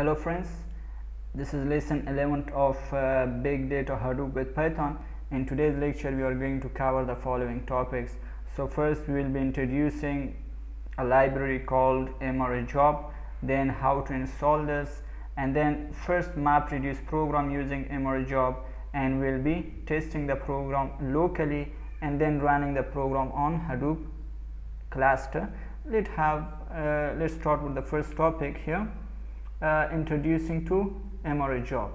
Hello friends, this is lesson 11 of uh, Big Data Hadoop with Python. In today's lecture we are going to cover the following topics. So first we will be introducing a library called MRJob, then how to install this and then first map reduce program using MRJob and we'll be testing the program locally and then running the program on Hadoop cluster. Let's have uh, let's start with the first topic here uh, introducing to MRJob.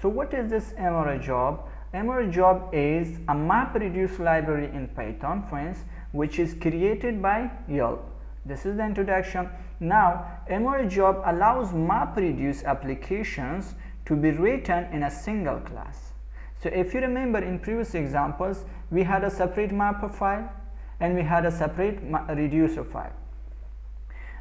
So what is this MRJob? MRJob is a MapReduce library in Python, friends, which is created by Yelp. This is the introduction. Now, MRJob allows MapReduce applications to be written in a single class. So if you remember in previous examples, we had a separate mapper file and we had a separate reducer file.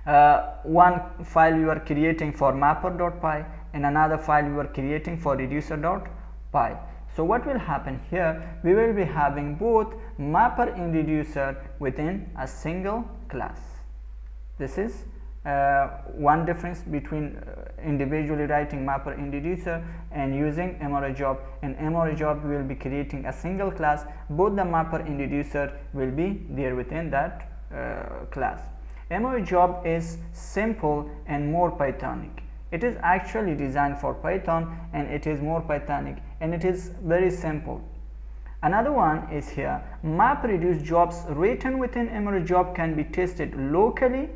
Uh, one file you are creating for mapper.py and another file you are creating for reducer.py. So what will happen here? We will be having both mapper and reducer within a single class. This is uh, one difference between uh, individually writing mapper and reducer and using MRJob. In MRJob we will be creating a single class. Both the mapper and reducer will be there within that uh, class. MRJob is simple and more Pythonic. It is actually designed for Python and it is more Pythonic and it is very simple. Another one is here MapReduce jobs written within MRJob can be tested locally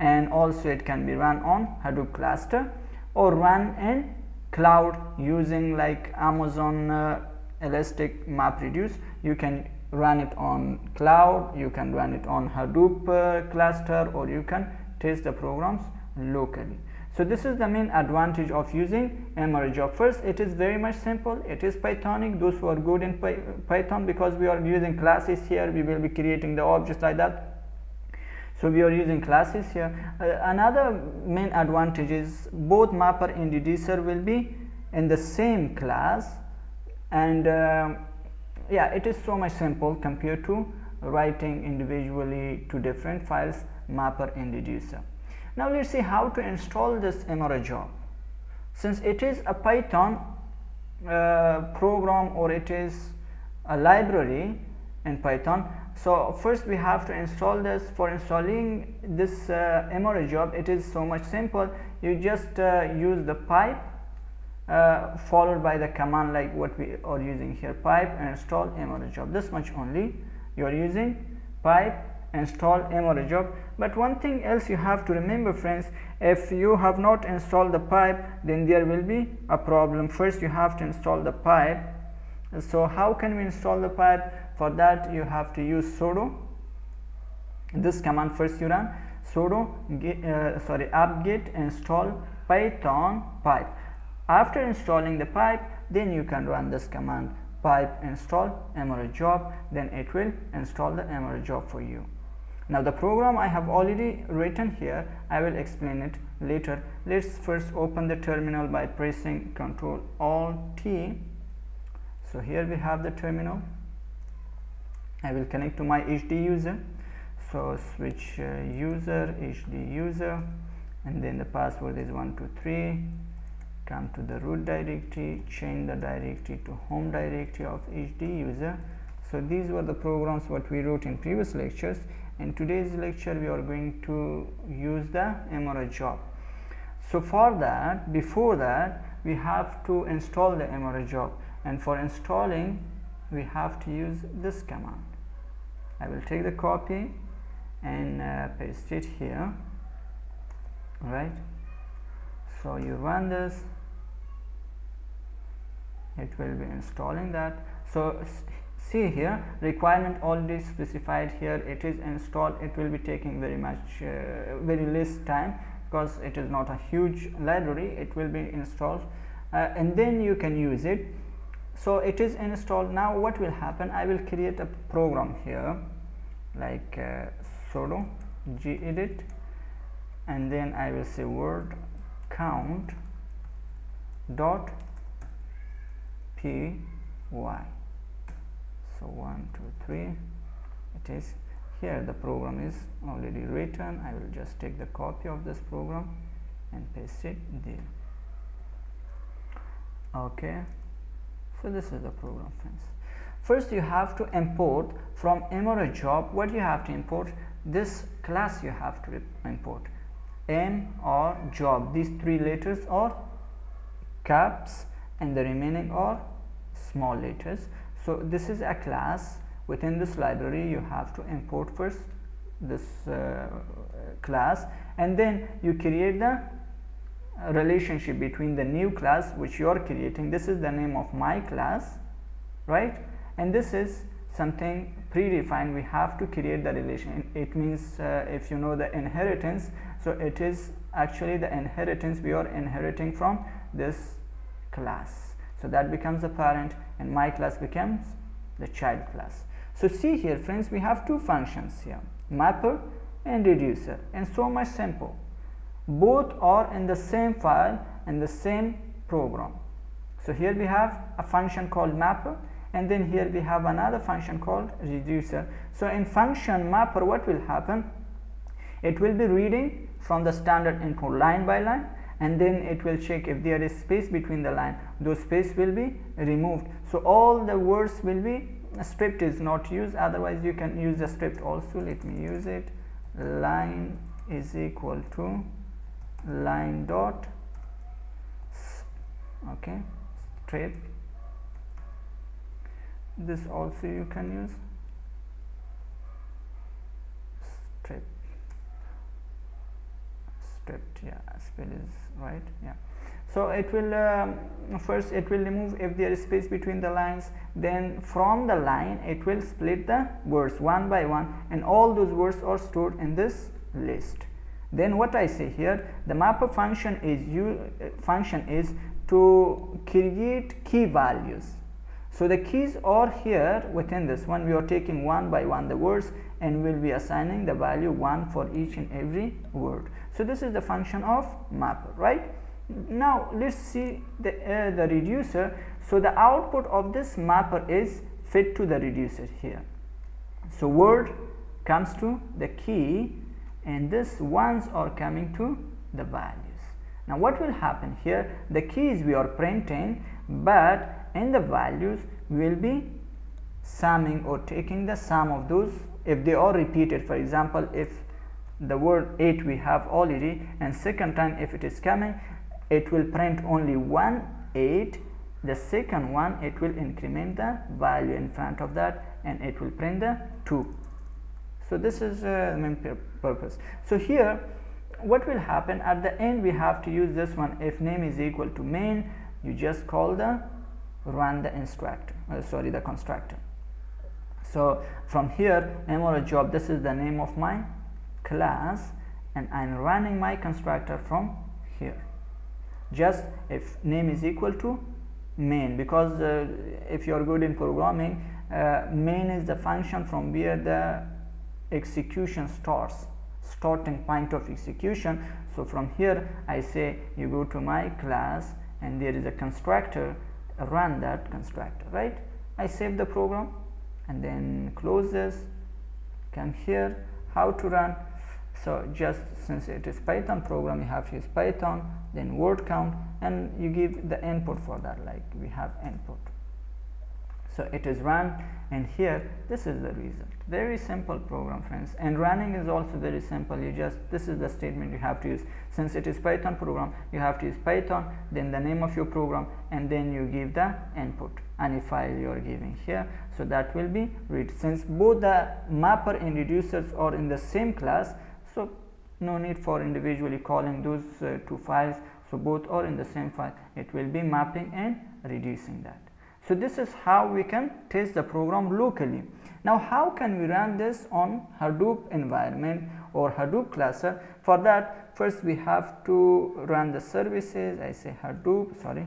and also it can be run on Hadoop cluster or run in cloud using like Amazon uh, Elastic MapReduce. You can run it on cloud, you can run it on Hadoop uh, cluster or you can test the programs locally. So this is the main advantage of using MRJob. First, it is very much simple. It is Pythonic. Those who are good in Py Python, because we are using classes here, we will be creating the objects like that. So we are using classes here. Uh, another main advantage is both mapper and reducer will be in the same class, and uh, yeah, it is so much simple compared to writing individually to different files, mapper and reducer. Now let's see how to install this MRJob Since it is a Python uh, program or it is a library in Python, so first we have to install this. For installing this uh, MRJob, it is so much simple. You just uh, use the pipe uh, followed by the command like what we are using here, pipe install MRJob. This much only. You are using pipe install MRJob but one thing else you have to remember friends if you have not installed the pipe then there will be a problem. First you have to install the pipe. So how can we install the pipe? For that you have to use sudo. This command first you run. sudo uh, sorry apt-get install python pipe after installing the pipe then you can run this command pipe install MRJob then it will install the MRJob for you now the program I have already written here, I will explain it later. Let's first open the terminal by pressing Ctrl Alt T. So here we have the terminal. I will connect to my HD user. So switch uh, user, HD user, and then the password is 123. Come to the root directory, change the directory to home directory of HD user. So these were the programs what we wrote in previous lectures. In today's lecture we are going to use the MRJob so for that before that we have to install the MRJob and for installing we have to use this command. I will take the copy and uh, paste it here. Right so you run this it will be installing that. So see here requirement already specified here. It is installed. It will be taking very much uh, very less time because it is not a huge library. It will be installed uh, and then you can use it. So it is installed. Now what will happen? I will create a program here like uh, sudo gedit and then i will say word count dot py so one two three. It is here the program is already written. I will just take the copy of this program and paste it there. Okay. So this is the program friends. First you have to import from MRJob. What you have to import? This class you have to import. M or job. These three letters are caps and the remaining are small letters. So this is a class within this library you have to import first this uh, class and then you create the relationship between the new class which you are creating. This is the name of my class right? And this is something predefined. We have to create the relation it means uh, if you know the inheritance so it is actually the inheritance we are inheriting from this class so that becomes the parent and my class becomes the child class. So see here friends we have two functions here mapper and reducer and so much simple. Both are in the same file and the same program. So here we have a function called mapper and then here we have another function called reducer. So in function mapper what will happen? It will be reading from the standard input line by line and then it will check if there is space between the line. Those space will be removed. So all the words will be stripped is not used. Otherwise you can use the stripped also. Let me use it. Line is equal to line dot okay strip this also you can use strip stripped yeah spell is right? Yeah. So it will um, first it will remove if there is space between the lines. Then from the line it will split the words one by one and all those words are stored in this list. Then what I say here the mapper function is you uh, function is to create key values so the keys are here within this one. We are taking one by one the words and we'll be assigning the value one for each and every word. So this is the function of mapper right? Now let's see the uh, the reducer. So the output of this mapper is fed to the reducer here. So word comes to the key and this ones are coming to the values. Now what will happen here? The keys we are printing but in the values will be summing or taking the sum of those. If they are repeated for example if the word 8 we have already and second time if it is coming it will print only 1 8 the second one it will increment the value in front of that and it will print the 2 so this is uh, main purpose. So here what will happen? At the end we have to use this one. If name is equal to main you just call the run the instructor uh, sorry the constructor. So from here MRJob this is the name of my class and I'm running my constructor from here. Just if name is equal to main because uh, if you are good in programming uh, main is the function from where the execution starts starting point of execution. So from here I say you go to my class and there is a constructor run that constructor right? I save the program and then close this come here. How to run? So just since it is python program you have to use python then word count and you give the input for that like we have input so it is run and here this is the result. Very simple program friends. And running is also very simple. You just this is the statement you have to use. Since it is python program you have to use python then the name of your program and then you give the input. Any file you are giving here so that will be read. Since both the mapper and reducers are in the same class so no need for individually calling those uh, two files. So both are in the same file. It will be mapping and reducing that so this is how we can test the program locally. Now how can we run this on Hadoop environment or Hadoop cluster? For that first we have to run the services. I say Hadoop sorry.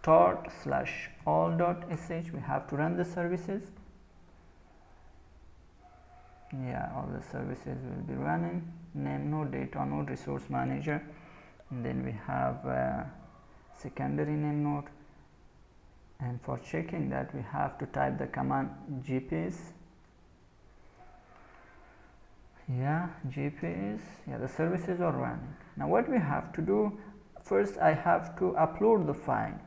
Start slash all dot sh. We have to run the services. Yeah all the services will be running. Name node data node resource manager. And then we have uh, secondary name node and for checking that we have to type the command jps. Yeah jps. Yeah the services are running. Now what we have to do first i have to upload the file.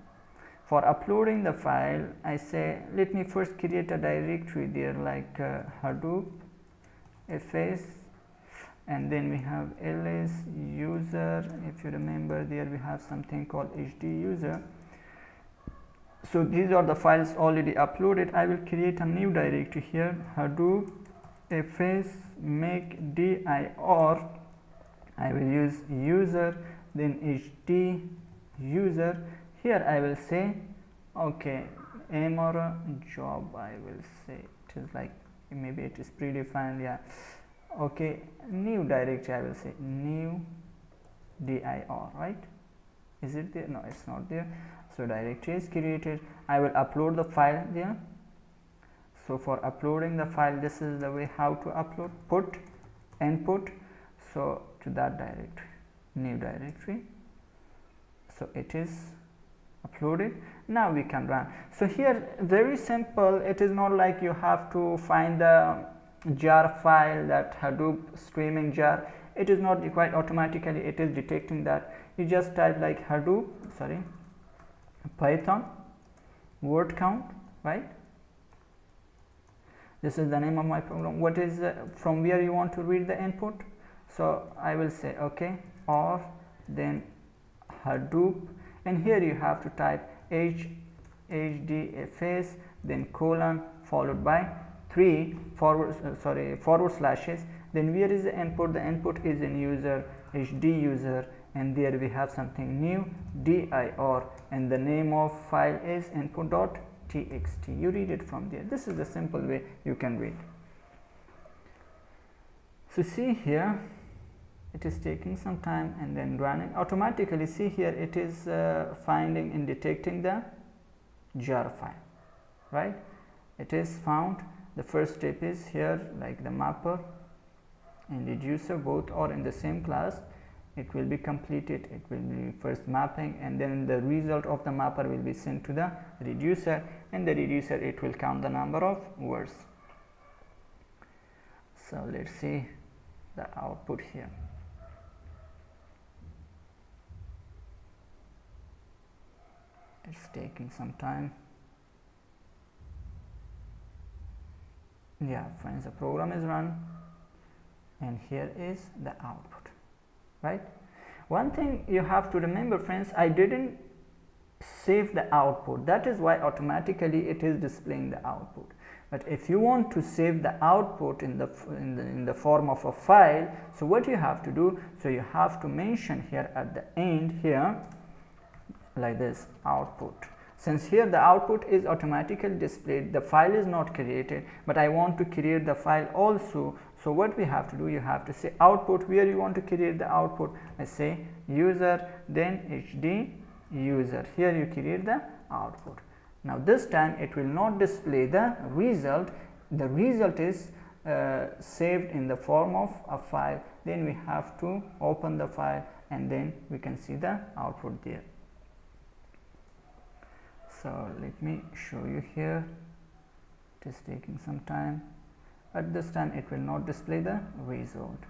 For uploading the file I say let me first create a directory there like uh, Hadoop fs and then we have ls user. If you remember there we have something called hd user so these are the files already uploaded. I will create a new directory here Hadoop fs make dir I will use user then hd user. Here I will say okay aim or job I will say it is like maybe it is predefined yeah. Okay new directory I will say new dir right? Is it there? No it's not there so directory is created I will upload the file there. So for uploading the file this is the way how to upload. Put input. So to that directory new directory. So it is uploaded. Now we can run. So here very simple. It is not like you have to find the jar file that hadoop streaming jar. It is not required automatically. It is detecting that. You just type like hadoop sorry python word count right? This is the name of my program. What is from where you want to read the input? So i will say okay or then hadoop. And here you have to type h hdfs then colon followed by 3 forward uh, sorry forward slashes. Then where is the input? The input is in user hd user and there we have something new dir and the name of file is input.txt you read it from there. This is the simple way you can read. So see here it is taking some time and then running. Automatically see here it is uh, finding and detecting the jar file right? It is found. The first step is here like the mapper and reducer both are in the same class it will be completed it will be first mapping and then the result of the mapper will be sent to the reducer and the reducer it will count the number of words. So let's see the output here. It's taking some time. Yeah friends the program is run and here is the output right? One thing you have to remember friends I didn't save the output. That is why automatically it is displaying the output. But if you want to save the output in the, in the in the form of a file so what you have to do so you have to mention here at the end here like this output. Since here the output is automatically displayed the file is not created but I want to create the file also so what we have to do you have to say output where you want to create the output? I say user then hd user here you create the output. Now this time it will not display the result. The result is uh, saved in the form of a file. Then we have to open the file and then we can see the output there. So let me show you here. It is taking some time at this time it will not display the result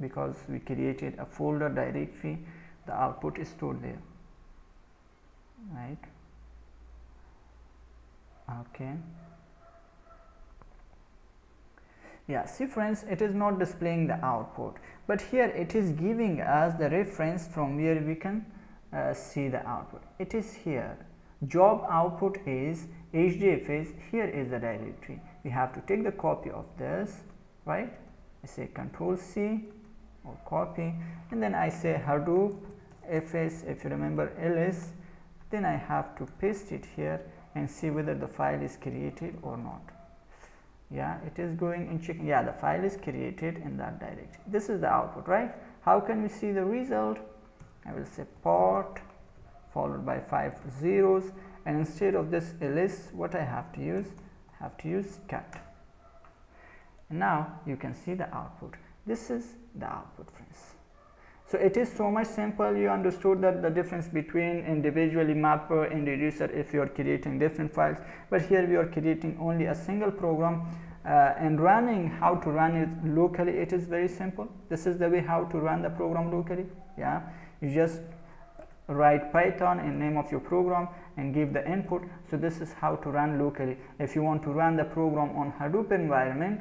because we created a folder directory. The output is stored there right? Okay. Yeah see friends it is not displaying the output but here it is giving us the reference from where we can uh, see the output. It is here. Job output is hdfs here is the directory we have to take the copy of this right? I say control C or copy. And then I say hadoop fs if you remember ls then I have to paste it here and see whether the file is created or not. Yeah it is going and checking yeah the file is created in that directory this is the output right? How can we see the result? I will say port followed by 5 zeros. And instead of this ls what I have to use have to use cat. Now you can see the output. This is the output friends. So it is so much simple. You understood that the difference between individually mapper and reducer if you are creating different files. But here we are creating only a single program uh, and running how to run it locally it is very simple. This is the way how to run the program locally. Yeah. You just write python in name of your program and give the input. So this is how to run locally. If you want to run the program on hadoop environment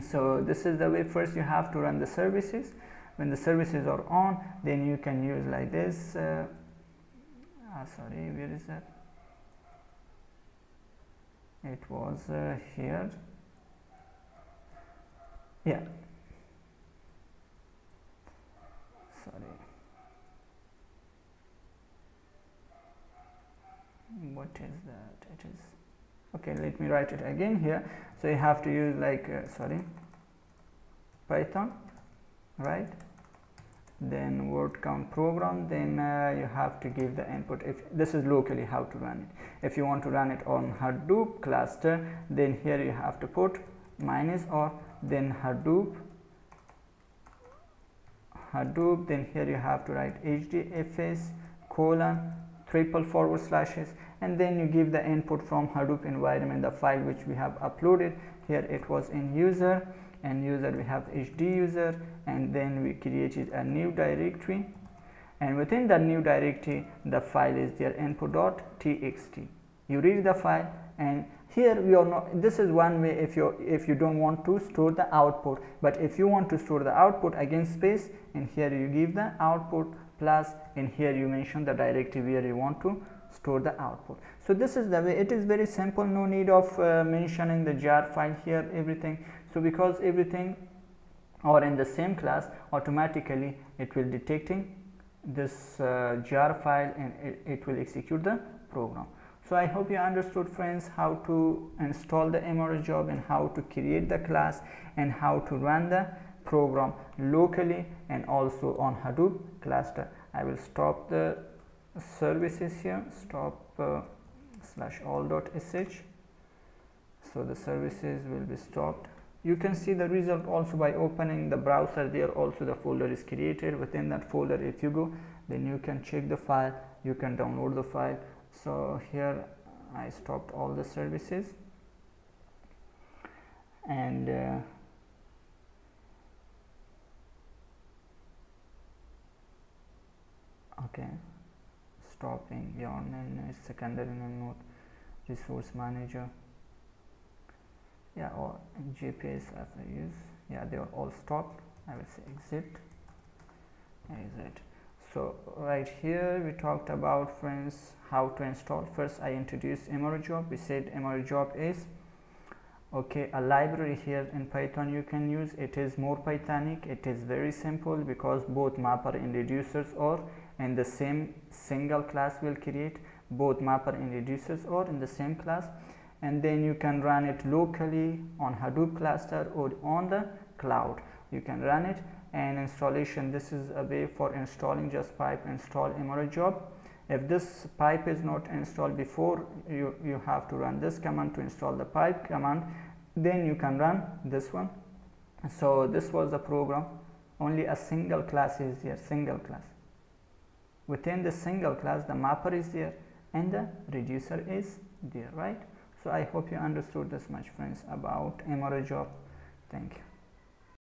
so this is the way. First you have to run the services. When the services are on then you can use like this uh, ah, sorry where is that? It was uh, here. Yeah. Sorry what is that? It is okay let me write it again here. So you have to use like uh, sorry python right? Then word count program then uh, you have to give the input. If this is locally how to run it. If you want to run it on hadoop cluster then here you have to put minus or then hadoop hadoop then here you have to write hdfs colon triple forward slashes and then you give the input from hadoop environment the file which we have uploaded. Here it was in user and user we have hd user and then we created a new directory. And within the new directory the file is there input.txt you read the file and here we are not this is one way if you if you don't want to store the output. But if you want to store the output again space and here you give the output plus and here you mention the directory where you want to store the output. So this is the way it is very simple no need of uh, mentioning the jar file here everything. So because everything or in the same class automatically it will detecting this uh, jar file and it, it will execute the program. So I hope you understood friends how to install the MRJob and how to create the class and how to run the program locally and also on Hadoop cluster. I will stop the services here stop uh, slash all dot sh. So the services will be stopped. You can see the result also by opening the browser. There also the folder is created. Within that folder if you go then you can check the file. You can download the file. So here I stopped all the services. And uh, okay. Stopping yarn and secondary node resource manager. Yeah or JPS as I use. Yeah they are all stopped. I will say exit. Exit. So right here we talked about friends how to install. First I introduced MRJob we said MRJob is okay a library here in Python you can use. It is more Pythonic. It is very simple because both mapper and reducers are in the same single class will create both mapper and reducers or in the same class. And then you can run it locally on Hadoop cluster or on the cloud. You can run it and installation this is a way for installing just pipe install MRJob. If this pipe is not installed before you you have to run this command to install the pipe command. Then you can run this one. So this was the program. Only a single class is here single class within the single class the mapper is there and the reducer is there right? So i hope you understood this much friends about MRJob thank you